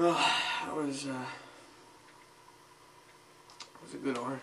Well, that was uh, was a good orange.